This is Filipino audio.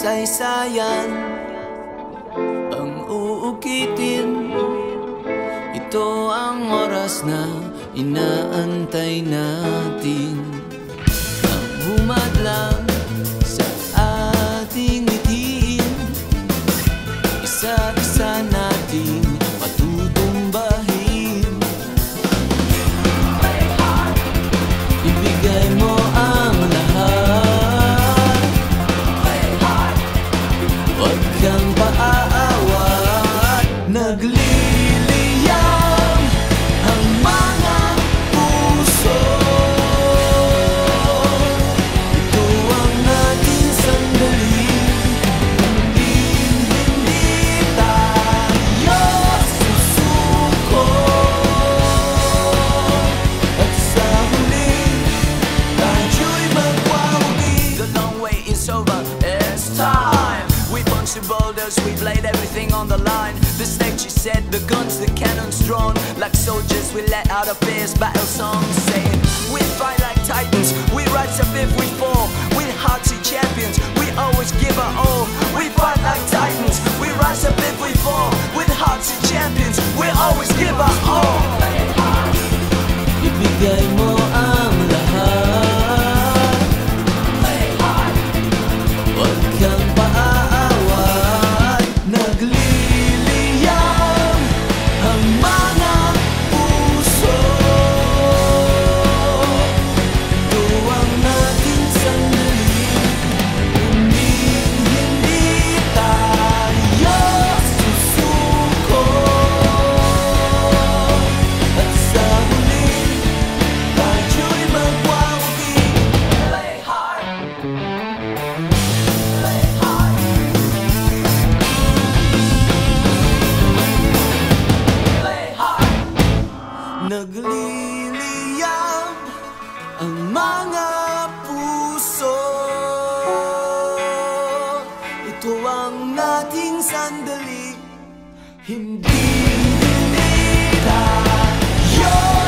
kasaysayan. Ang uukitin Ito ang oras na inaantay natin. Ang humadlang we've laid everything on the line. The stage is set, the guns, the cannons drawn. Like soldiers, we let out our fierce battle song. ang mga puso. Ito ang nating sandali. Hindi nila yun.